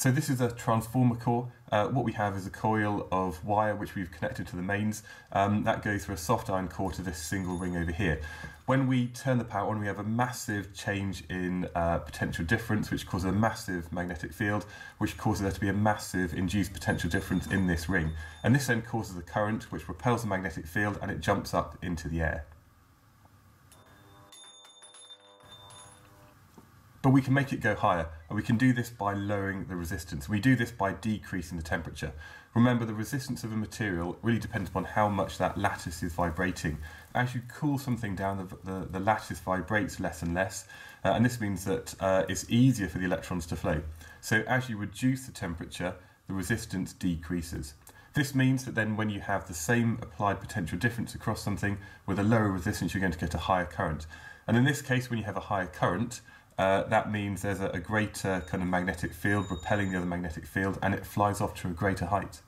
So this is a transformer core. Uh, what we have is a coil of wire which we've connected to the mains. Um, that goes through a soft iron core to this single ring over here. When we turn the power on, we have a massive change in uh, potential difference, which causes a massive magnetic field, which causes there to be a massive induced potential difference in this ring. And this then causes a current which repels the magnetic field and it jumps up into the air. But we can make it go higher, and we can do this by lowering the resistance. We do this by decreasing the temperature. Remember, the resistance of a material really depends upon how much that lattice is vibrating. As you cool something down, the, the, the lattice vibrates less and less, uh, and this means that uh, it's easier for the electrons to flow. So as you reduce the temperature, the resistance decreases. This means that then when you have the same applied potential difference across something with a lower resistance, you're going to get a higher current. And in this case, when you have a higher current, uh, that means there's a, a greater kind of magnetic field repelling the other magnetic field and it flies off to a greater height.